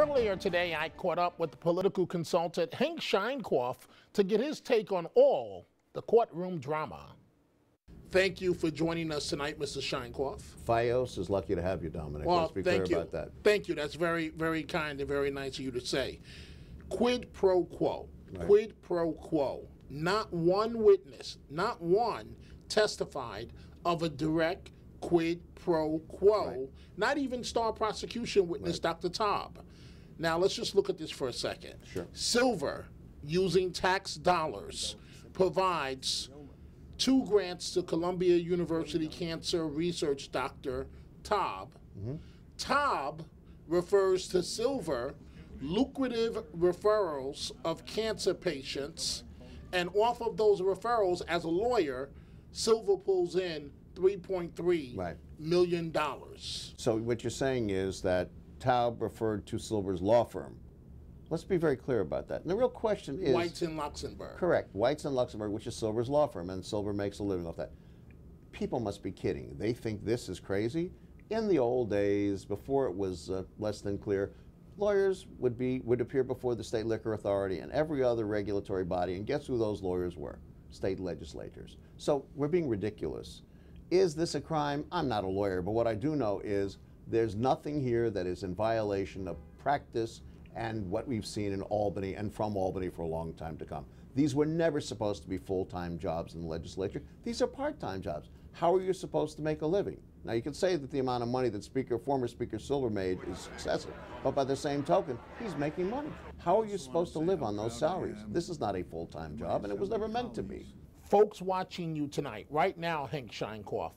Earlier today, I caught up with the political consultant Hank Sheinkopf to get his take on all the courtroom drama. Thank you for joining us tonight, Mr. Sheinkopf. FiOS is lucky to have you, Dominic. Well, Let's be thank clear you. about that. Thank you. That's very, very kind and very nice of you to say. Quid pro quo. Right. Quid pro quo. Not one witness, not one testified of a direct quid pro quo. Right. Not even star prosecution witness Dr. Taub. Now let's just look at this for a second. Sure. Silver, using tax dollars, provides two grants to Columbia University Cancer Research Dr. Taub. Mm-hmm. Taub refers to Silver lucrative referrals of cancer patients, and off of those referrals, as a lawyer, Silver pulls in $3.3 Right. million dollars. So what you're saying is that Taub referred to Silver's law firm. Let's be very clear about that. And the real question is Weitz and Luxenberg. correct. Weitz and Luxenberg, which is Silver's law firm, and Silver makes a living off that. People must be kidding. They think this is crazy. In the old days, before it was uh, less than clear, lawyers would be would appear before the state liquor authority and every other regulatory body. And guess who those lawyers were? State legislators. So we're being ridiculous. Is this a crime? I'm not a lawyer, but what I do know is there's nothing here that is in violation of practice and what we've seen in Albany and from Albany for a long time to come. These were never supposed to be full time jobs in the legislature. These are part time jobs. How are you supposed to make a living? Now, you can say that the amount of money that Speaker, former Speaker Silver made is excessive, but by the same token, he's making money. How are you supposed to live on those salaries? This is not a full time job, and it was never meant to be. folks watching you tonight, right now, Hank Sheinkopf,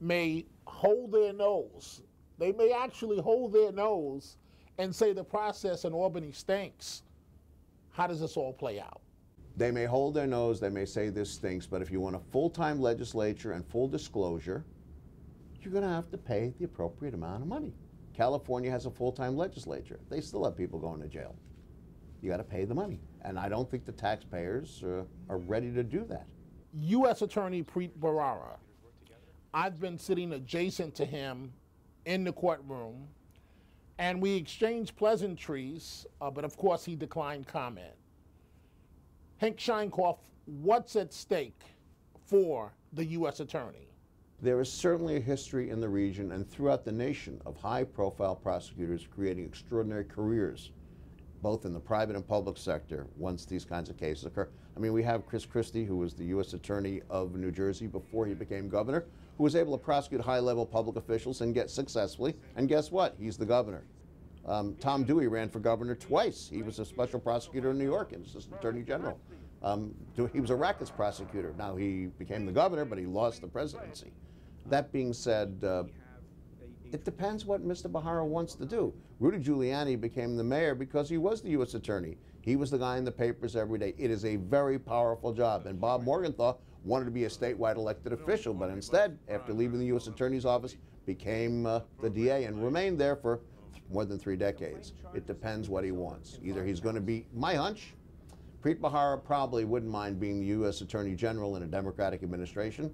may hold their nose. They may actually hold their nose and say the process in Albany stinks. How does this all play out? They may hold their nose, they may say this stinks, but if you want a full time legislature and full disclosure, you're going to have to pay the appropriate amount of money. California has a full time legislature. They still have people going to jail. You got to pay the money. And I don't think the taxpayers uh, are ready to do that. U.S. Attorney Preet Bharara, I've been sitting adjacent to him in the courtroom, and we exchanged pleasantries, uh, but of course he declined comment. Hank Sheinkopf, what's at stake for the U.S. Attorney? There is certainly a history in the region and throughout the nation of high profile prosecutors creating extraordinary careers, both in the private and public sector, once these kinds of cases occur. I mean, we have Chris Christie, who was the U.S. Attorney of New Jersey before he became governor, who was able to prosecute high level public officials and get successfully. And guess what? He's the governor. Um, Tom Dewey ran for governor twice. He was a special prosecutor in New York and assistant attorney general. Um, he was a rackets prosecutor. Now he became the governor, but he lost the presidency. That being said, uh, it depends what Mr. Bharara wants to do. Rudy Giuliani became the mayor because he was the U.S. attorney. He was the guy in the papers every day. It is a very powerful job. And Bob Morgenthau wanted to be a statewide elected official, but instead, after leaving the U.S. attorney's office, became uh, the DA and remained there for more than three decades. It depends what he wants. Either he's going to be, my hunch, Preet Bharara probably wouldn't mind being the U.S. Attorney General in a Democratic administration,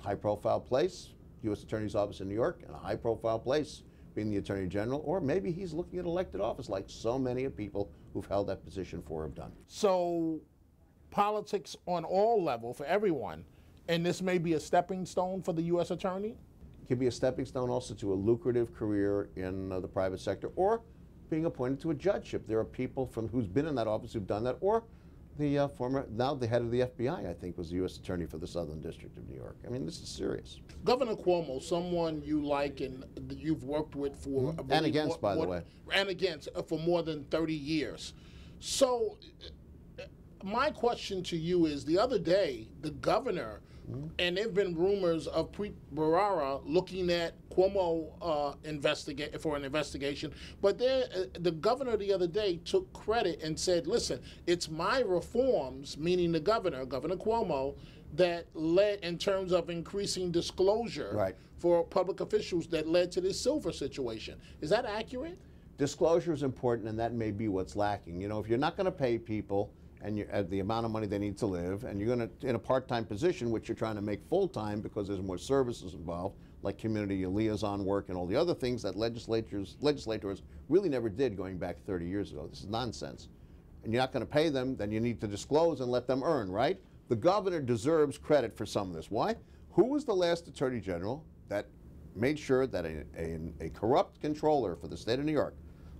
high profile place, U.S. Attorney's Office in New York, in a high profile place being the Attorney General, or maybe he's looking at elected office like so many of people who've held that position for have done. So, politics on all level for everyone, and this may be a stepping stone for the U.S. Attorney. It could be a stepping stone also to a lucrative career in uh, the private sector, or being appointed to a judgeship. There are people from who's been in that office who've done that, or the uh, former, now the head of the FBI, I think, was the U.S. Attorney for the Southern District of New York. I mean, this is serious. Governor Cuomo, someone you like and you've worked with for I believe, against, more- by the way. and against uh, for more than thirty years. So, uh, my question to you is: the other day, the governor, and there've been rumors of Preet Bharara looking at Cuomo uh, investigate for an investigation, but there, uh, the governor the other day took credit and said, "Listen, it's my reforms, meaning the governor, Governor Cuomo." That led in terms of increasing disclosure Right. for public officials that led to this Silver situation. Is that accurate? disclosure is important, and that may be what's lacking. You know, if you're not going to pay people and you the amount of money they need to live, and you're going to in a part-time position, which you're trying to make full-time because there's more services involved, like community liaison work and all the other things that legislatures legislators really never did going back 30 years ago. This is nonsense. And you're not going to pay them, then you need to disclose and let them earn, right? The governor deserves credit for some of this. Why? Who was the last attorney general that made sure that a, a, a corrupt comptroller for the state of New York,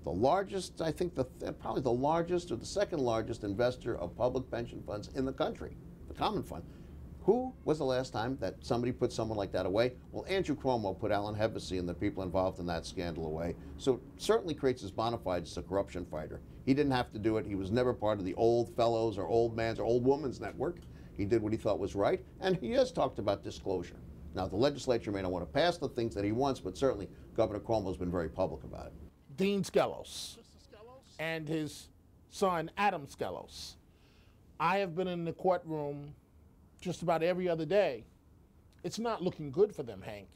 the largest, I think, the, probably the largest or the second largest investor of public pension funds in the country, the Common Fund, who was the last time that somebody put someone like that away? Well, Andrew Cuomo put Alan Hevesi and the people involved in that scandal away. So it certainly creates his bona fides as a corruption fighter. He didn't have to do it. He was never part of the old fellows or old man's or old woman's network. He did what he thought was right, and he has talked about disclosure. Now, the legislature may not want to pass the things that he wants, but certainly Governor Cuomo has been very public about it. Dean Skelos and his son, Adam Skelos. I have been in the courtroom just about every other day. It's not looking good for them, Hank.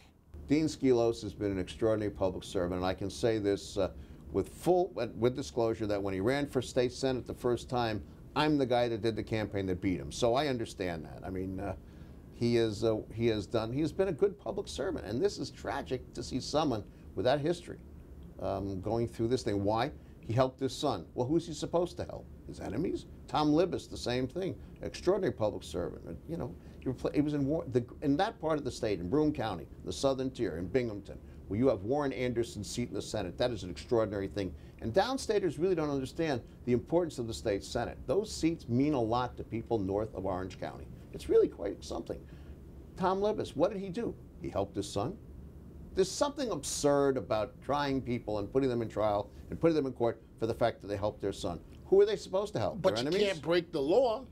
Dean Skelos has been an extraordinary public servant, and I can say this uh, with full with disclosure that when he ran for state senate the first time, I'm the guy that did the campaign that beat him. So I understand that. I mean, uh, he is uh, he has done he has been a good public servant, and this is tragic to see someone with that history um, going through this thing. Why? He helped his son. Well, who's he supposed to help? His enemies? Tom Libous, the same thing. Extraordinary public servant. You know, he was in, war, the, in that part of the state, in Broome County, the southern tier, in Binghamton, where you have Warren Anderson's seat in the Senate. That is an extraordinary thing. And downstaters really don't understand the importance of the state Senate. Those seats mean a lot to people north of Orange County. It's really quite something. Tom Libous, what did he do? He helped his son. There's something absurd about trying people and putting them in trial and putting them in court for the fact that they helped their son. Who are they supposed to help? But their you enemies? can't break the law.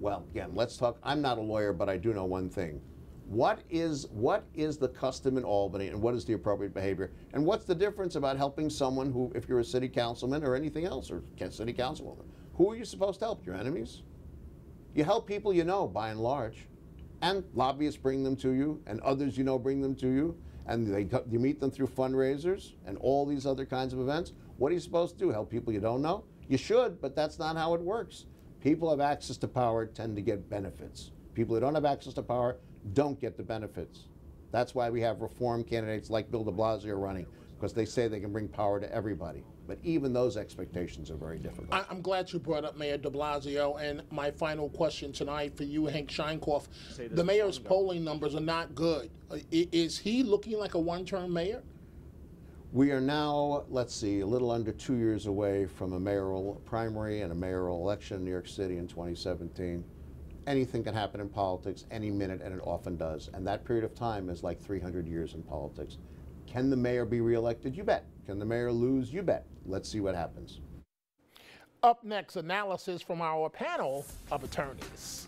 Well, again, let's talk. I'm not a lawyer, but I do know one thing. What is what is the custom in Albany, and what is the appropriate behavior, and what's the difference about helping someone who, if you're a city councilman or anything else, or city councilwoman, who are you supposed to help? Your enemies? You help people you know, by and large, and lobbyists bring them to you, and others you know bring them to you, and they you meet them through fundraisers and all these other kinds of events. What are you supposed to do? Help people you don't know? You should, but that's not how it works. People have access to power tend to get benefits. People who don't have access to power don't get the benefits. That's why we have reform candidates like Bill de Blasio running, because they say they can bring power to everybody. But even those expectations are very difficult. I, am glad you brought up Mayor de Blasio. And my final question tonight for you, Hank Sheinkopf. The mayor's polling numbers are not good. Uh, is he looking like a one term mayor? We are now, let's see, a little under two years away from a mayoral primary and a mayoral election in New York City in 2017. Anything can happen in politics any minute, and it often does. And that period of time is like 300 years in politics. Can the mayor be reelected? You bet. Can the mayor lose? You bet. Let's see what happens. Up next, analysis from our panel of attorneys.